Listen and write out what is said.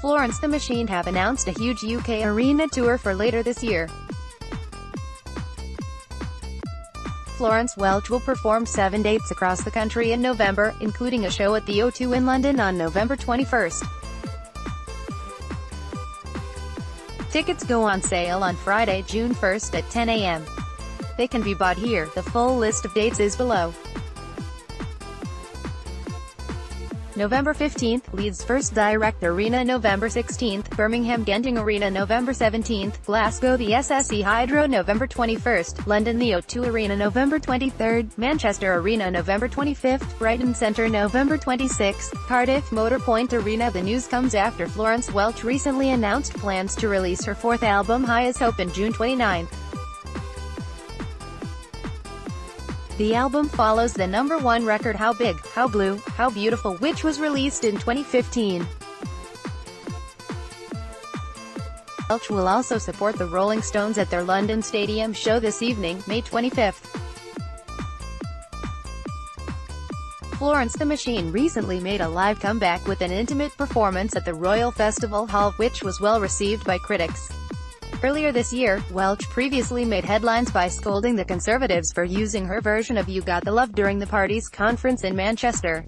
Florence the Machine have announced a huge UK arena tour for later this year. Florence Welch will perform seven dates across the country in November, including a show at the O2 in London on November 21st. Tickets go on sale on Friday, June 1st at 10 a.m. They can be bought here. The full list of dates is below. November 15th, Leeds First Direct Arena November 16th, Birmingham Genting Arena November 17th, Glasgow the SSE Hydro November 21st, London the O2 Arena November 23rd, Manchester Arena November 25th, Brighton Centre November 26th, Cardiff Motorpoint Arena The news comes after Florence Welch recently announced plans to release her fourth album High as Hope in June 29. The album follows the number one record How Big, How Blue, How Beautiful which was released in 2015. Welch will also support the Rolling Stones at their London Stadium show this evening, May 25. Florence the Machine recently made a live comeback with an intimate performance at the Royal Festival Hall, which was well received by critics. Earlier this year, Welch previously made headlines by scolding the Conservatives for using her version of You Got the Love during the party's conference in Manchester.